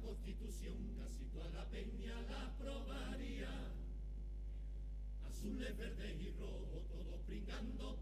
constitución casi toda la peña la aprobaría. Azules, verdes y rojos, todos pringando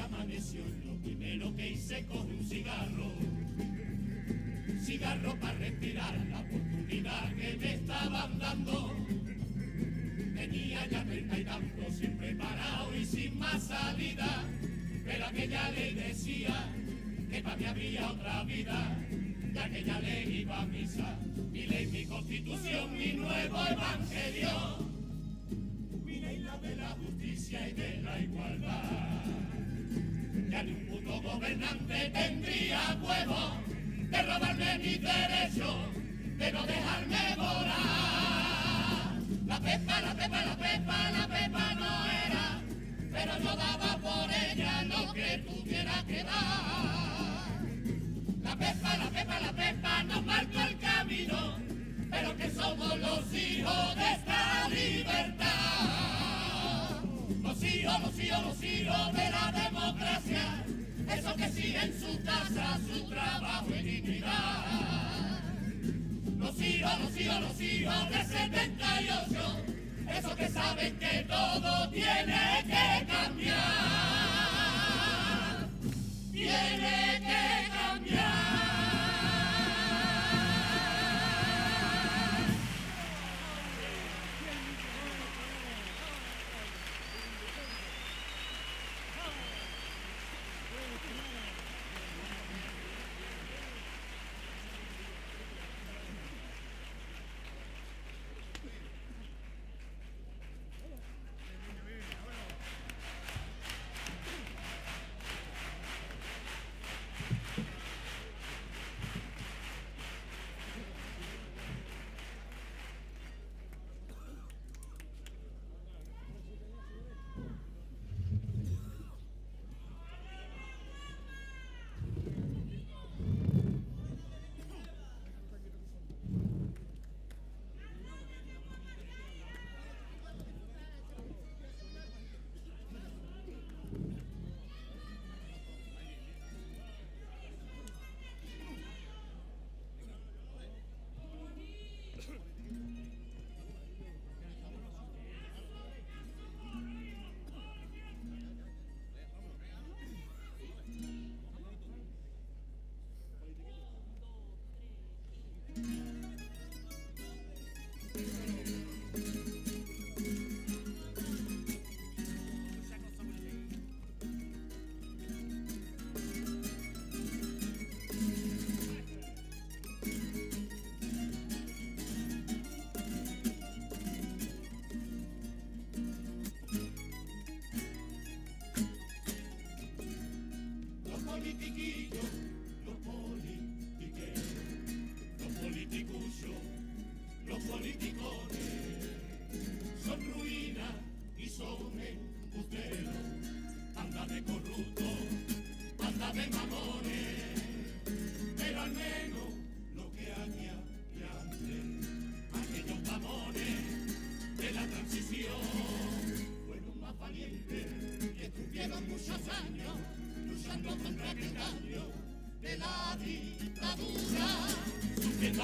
amaneció, lo primero que hice coge un cigarro. Cigarro para respirar la oportunidad que me estaban dando. Tenía ya treinta y tantos, siempre parado y sin más salida. Pero aquella le decía que para mí había otra vida, ya que ya le iba a misa. Mi ley, mi constitución, mi nuevo evangelio. gobernante tendría huevo de robarme mis derechos. Baba, we need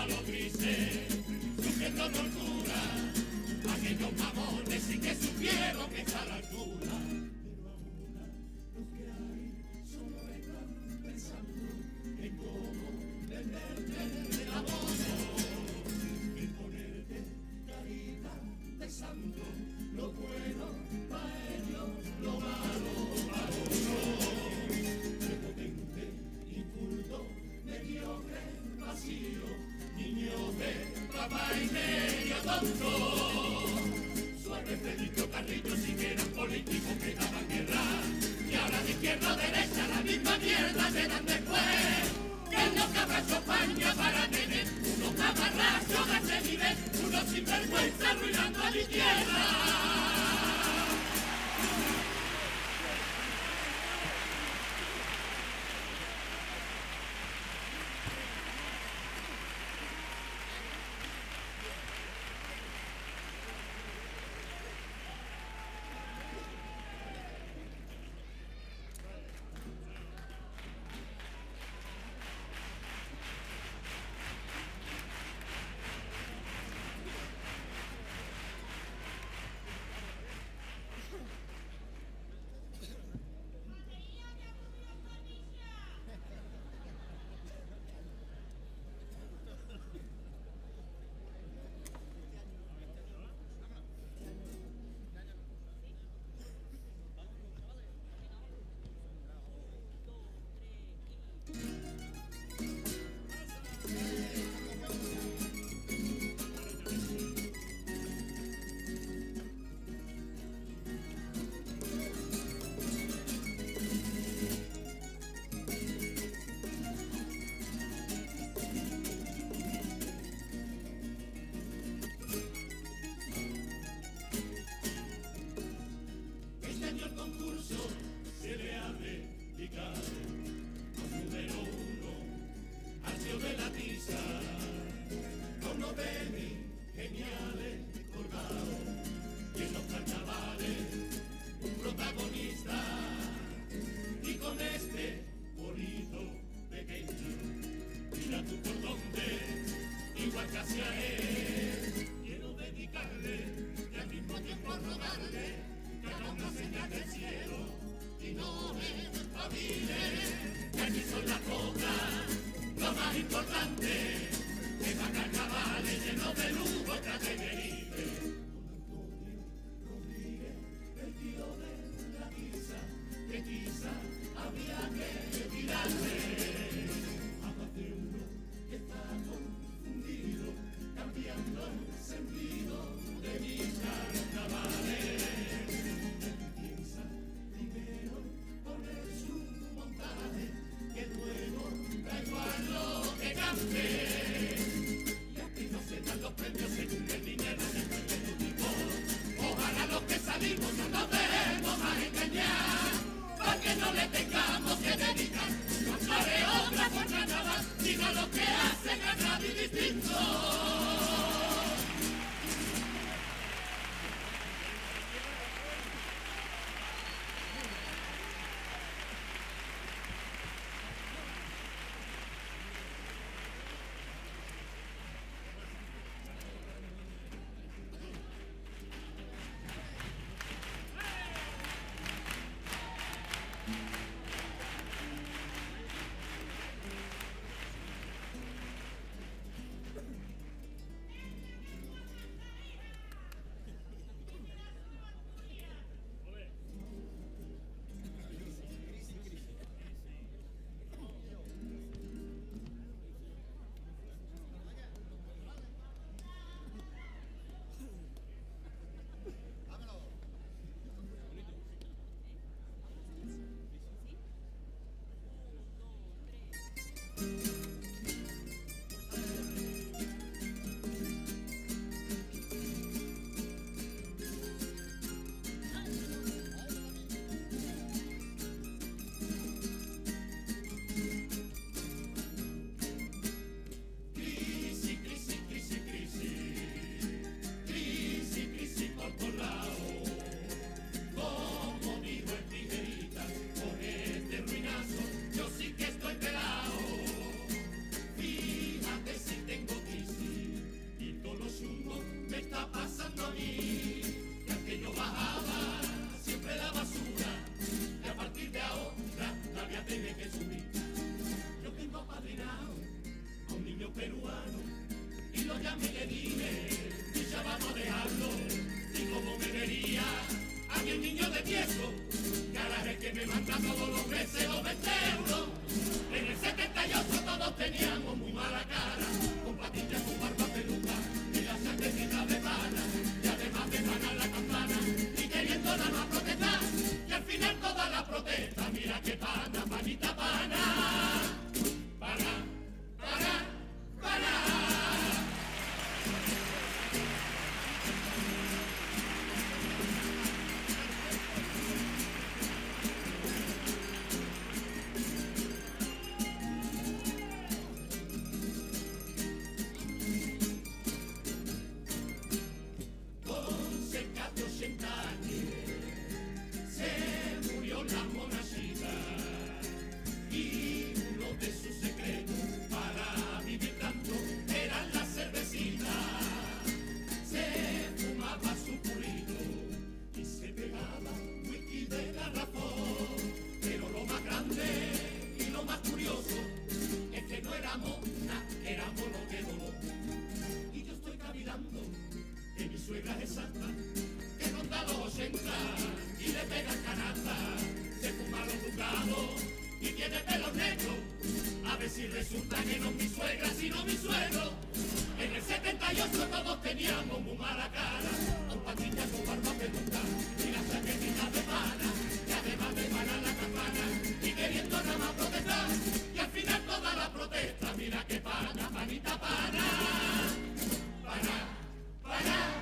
lo triste, sujetando el tonto. Suárez, Felipe Carrillo, si que eran políticos que daban guerra. Y ahora de izquierda a derecha la misma mierda se dan después. Que es lo que España para tener unos camarrachos de nivel, unos sinvergüenza arruinando a mi tierra. Igual casi a él quiero dedicarle y al mismo tiempo rogarle que haga una señal del cielo y no me despabile que aquí son las cosas lo más importante que va carnavales llenos de lujo tras peruano y lo llamé y le dije, y ya vamos a dejarlo. Y como me vería a mi niño de tieso, garaje que me manda todos los meses los 20 euros. En el 78 todos teníamos muy mala cara, con patillas, con barba peluca y la saquecita de pana, y además de panar la campana y queriendo nada más protestar, y al final toda la protesta. Y tiene pelo negro. A ver si resulta que no mi suegra, sino mi suegro. En el 78 todos teníamos muy mala cara, con patillas con barba peluca y la chaquetita de pana, y además de pana la campana, y queriendo nada más protestar, y al final toda la protesta, mira que pana, panita pana, pana, pana.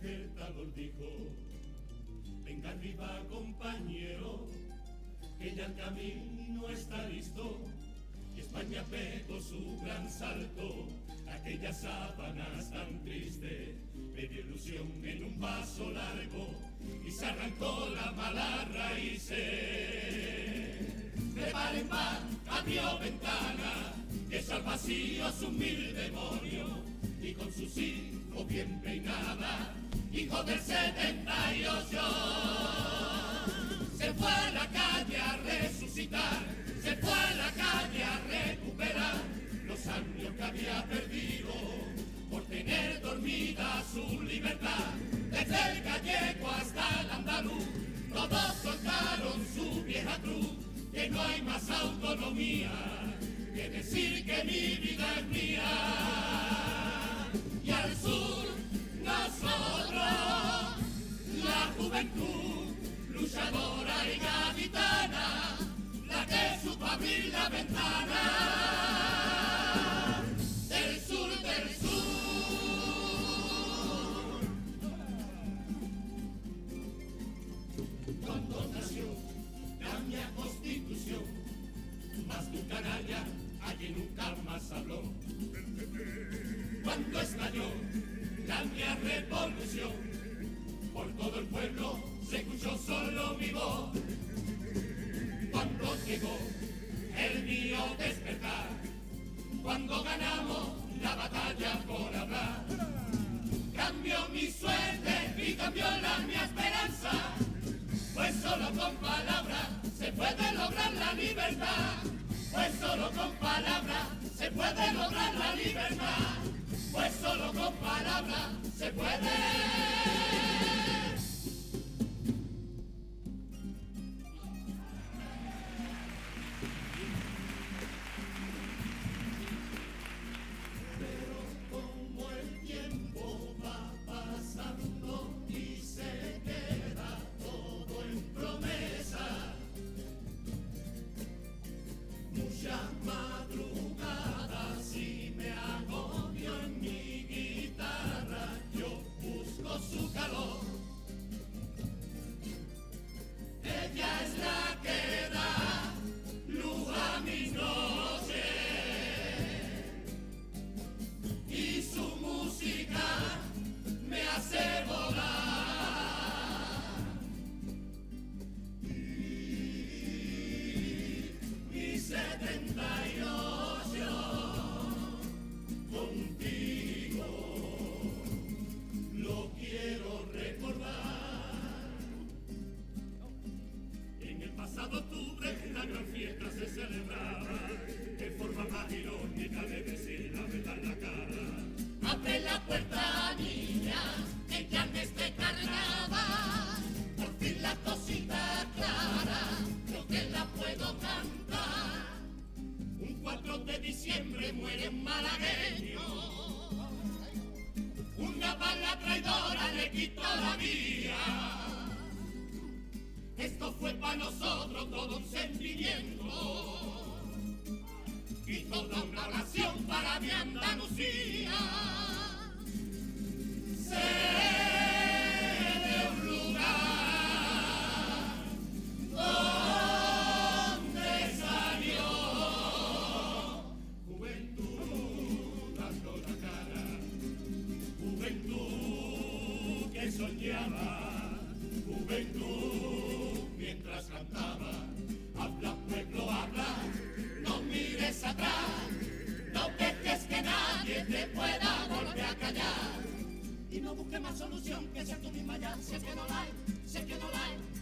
Despertador dijo, venga arriba compañero, que ya el camino está listo, y España pegó su gran salto, aquellas sábanas tan tristes, medio ilusión en un paso largo, y se arrancó la mala raíz. Preparen pan, abrió ventana, que al vacío su mil demonios, y con sus hijos bien peinada, hijo del 78. Se fue a la calle a resucitar, se fue a la calle a recuperar los años que había perdido por tener dormida su libertad. Desde el gallego hasta el andaluz, todos soltaron su vieja cruz, que no hay más autonomía que decir que mi vida es mía. Abrir la ventana. Del sur, del sur. Cuando nació la mía constitución, más tu canalla, allí nunca más habló. Cuando estalló la mía revolución, por todo el pueblo se escuchó solo mi voz. Cuando llegó el mío despertar, cuando ganamos la batalla por hablar, cambió mi suerte y cambió la mi esperanza. Pues solo con palabras se puede lograr la libertad. Pues solo con palabras se puede lograr la libertad. Pues solo con palabras se puede. aquí todavía. Esto fue para nosotros todo un sentimiento y toda una oración para mi Andalucía. Se busques más solución que sea tú misma ya. Si es que no la hay, sé que no la hay.